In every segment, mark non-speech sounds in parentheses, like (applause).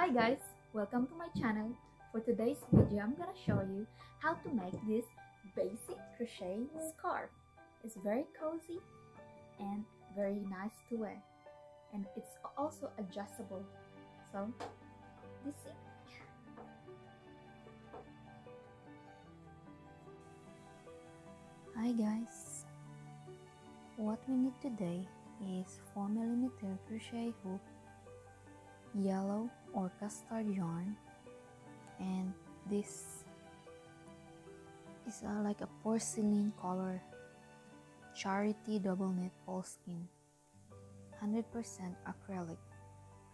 Hi guys, welcome to my channel. For today's video, I'm gonna show you how to make this basic crochet scarf. It's very cozy and very nice to wear. And it's also adjustable. So, this is Hi guys, what we need today is 4mm crochet hook, yellow or custard yarn, and this is uh, like a porcelain color charity double knit skein, 100% acrylic,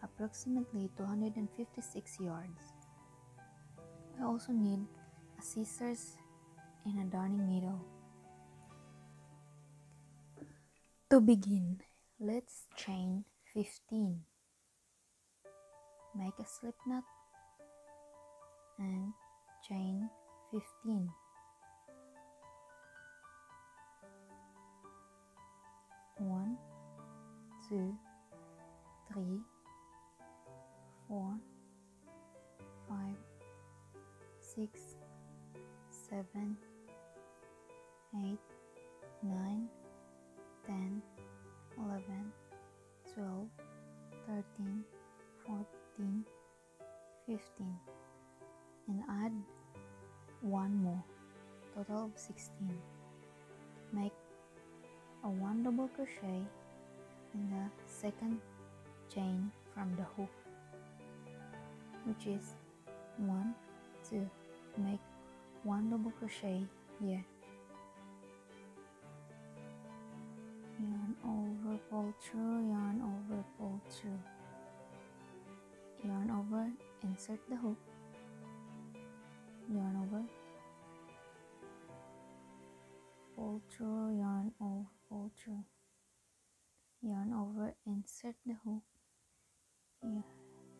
approximately 256 yards. I also need a scissors and a darning needle. To begin, let's chain 15. Make a slip knot and chain 15. One, two, three, four, five, six, seven, eight, nine, 10, 11, 12, 13, 14, 15 and add one more total of 16 make a one double crochet in the second chain from the hook which is one two. Make one double crochet here. Yarn over, pull through yarn over pull through. Yarn over insert the hook. Yarn over. Pull through yarn over pull through yarn over insert the hook.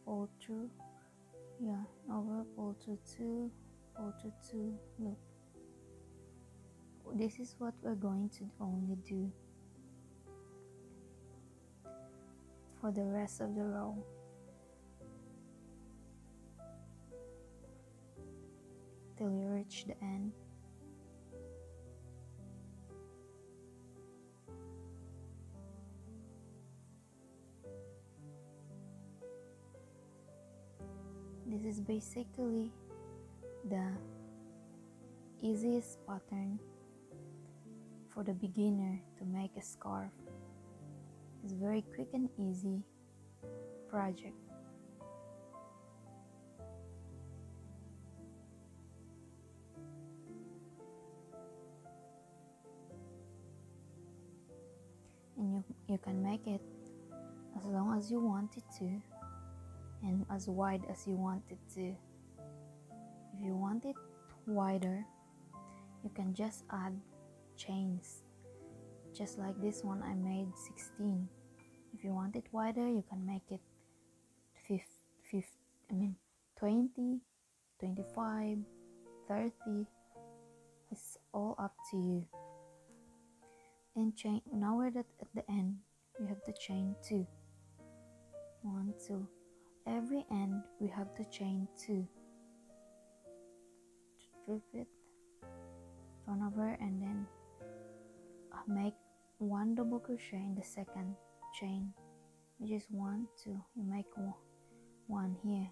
Pull through yarn over pull through two pull through two loop this is what we're going to only do for the rest of the row. Till you reach the end. This is basically the easiest pattern for the beginner to make a scarf is very quick and easy project. You, can make it as long as you want it to and as wide as you want it to. If you want it wider, you can just add chains just like this one I made 16 if you want it wider you can make it 5, 5 I mean 20 25 30 it's all up to you and chain now we're at, the end we have to chain two one two. Every end we have to chain two flip it turn over and then uh, make one double crochet in the second chain which is one two. You make one here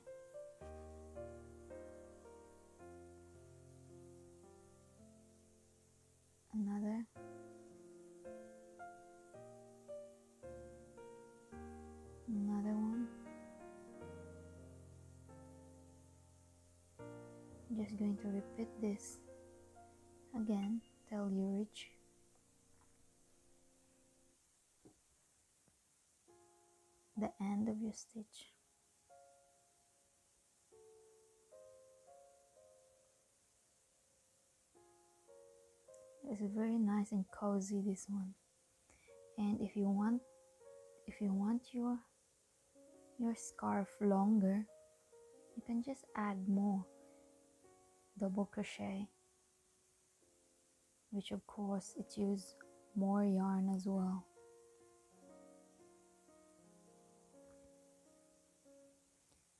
just going to repeat this again till you reach the end of your stitch. It's very nice and cozy this one. And if you want if you want your your scarf longer, you can just add more double crochet which of course it uses more yarn as well.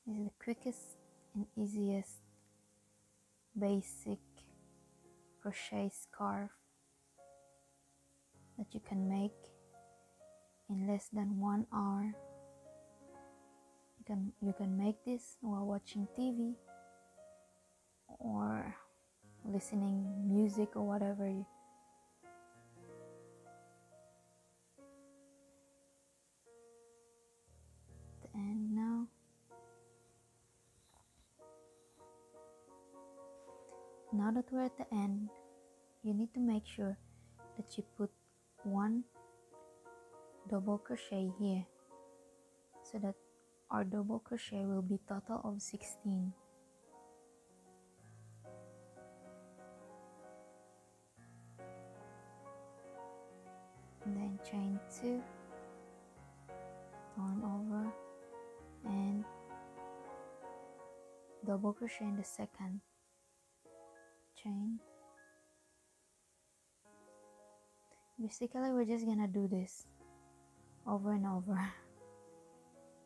This is the quickest and easiest basic crochet scarf that you can make in less than one hour you can you can make this while watching TV or listening music or whatever you and now now that we're at the end you need to make sure that you put one double crochet here so that our double crochet will be total of 16 then chain 2 turn over and double crochet in the second chain. Basically we're just gonna do this over and over. (laughs)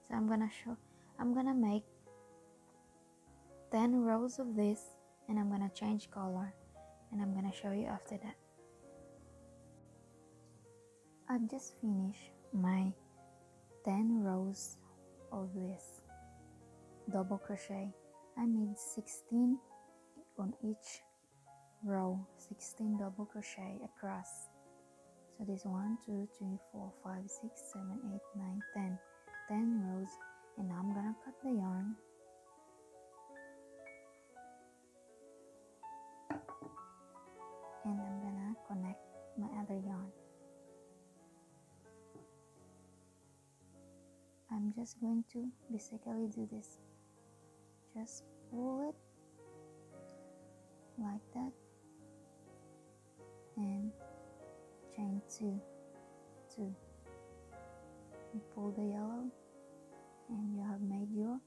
So I'm gonna show I'm gonna make 10 rows of this and I'm gonna change color and I'm gonna show you after that I've just finished my 10 rows of this double crochet. I made 16 on each row 16 double crochet across. So this 1 2 3 4 5 6 7 8 9 10 10 rows and now I'm gonna cut the yarn. And I'm I'm just going to basically do this. Just pull it like that and chain two two you pull the yellow. And you have made your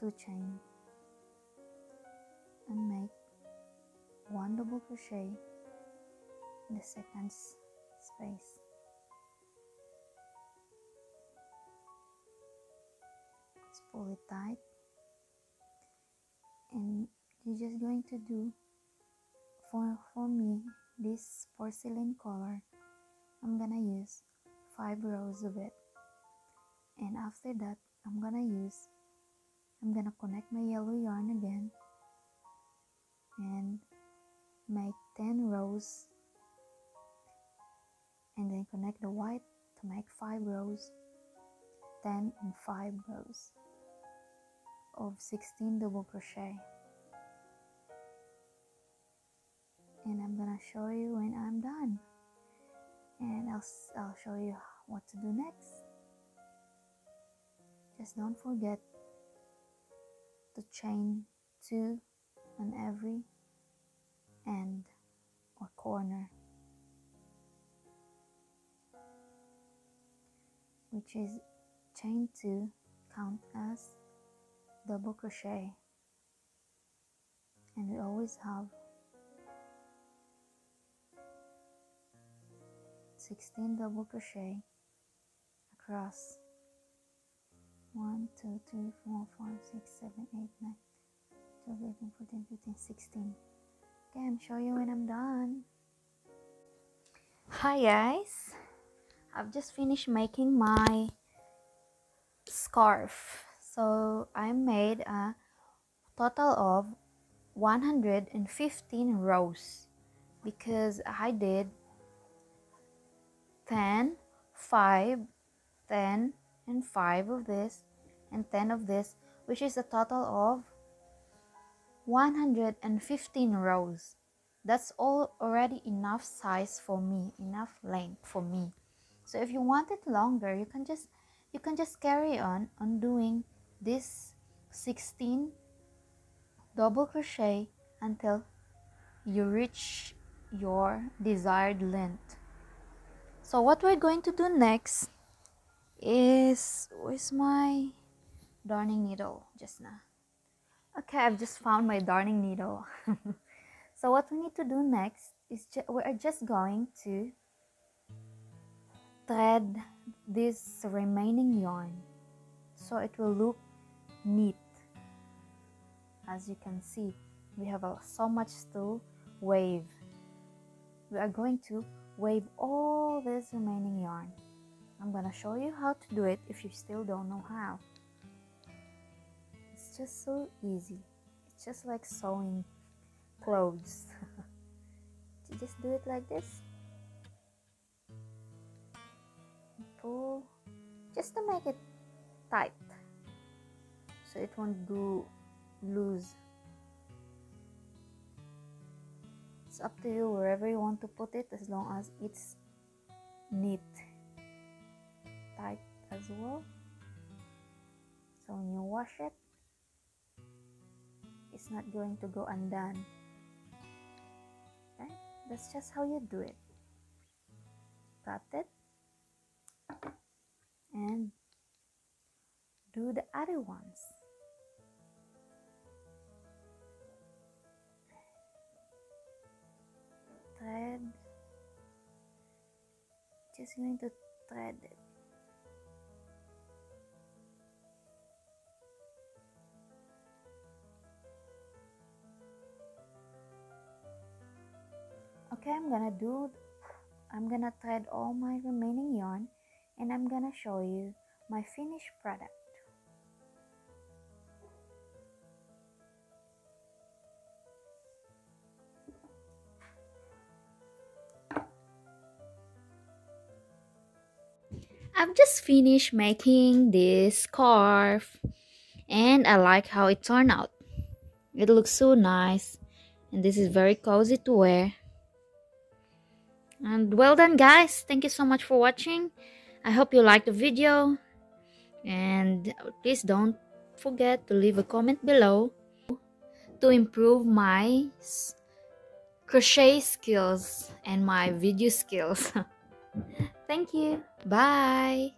two chain. And make one double crochet in the second space pull it tight and you're just going to do for for me this porcelain color. I'm gonna use five rows of it. And after that I'm gonna use I'm gonna connect my yellow yarn again and make 10 rows. And then connect the white to make 5 rows 10 and 5 rows of 16 double crochet. And I'm gonna show you when I'm done. And I'll, I'll show you what to do next. Just don't forget to chain two on every end or corner. Which is chain two count as double crochet and we always have 16 double crochet across. 1 2 3 4 5 6 7 8 9 12 13 14 15 16 okay i'm show you when i'm done. Hi guys. I've just finished making my scarf so i made a total of 115 rows because i did 10 5 10 and 5 of this and 10 of this which is a total of 115 rows. That's all already enough size for me enough length for me. So if you want it longer you can just you can just carry on on doing this 16 double crochet until you reach your desired length. So what we're going to do next is where's my darning needle just now? Okay i've just found my darning needle. (laughs) So what we need to do next is ju- we're just going to thread this remaining yarn. So it will look neat. As you can see we have a, so much to wave. We are going to wave all this remaining yarn. I'm gonna show you how to do it if you still don't know how. It's just so easy. It's just like sewing clothes. (laughs) You just do it like this? Pull just to make it tight so it won't go loose it's up to you wherever you want to put it as long as it's neat. Tight as well. So when you wash it it's not going to go undone. Okay? That's just how you do it. Cut it and do the other ones thread just going to thread it okay I'm gonna do I'm gonna thread all my remaining yarn and I'm gonna show you my finished product. I've just finished making this scarf and I like how it turned out. It looks so nice and this is very cozy to wear. And well done guys, thank you so much for watching. I hope you liked the video and please don't forget to leave a comment below to improve my crochet skills and my video skills. (laughs) Thank you. Bye.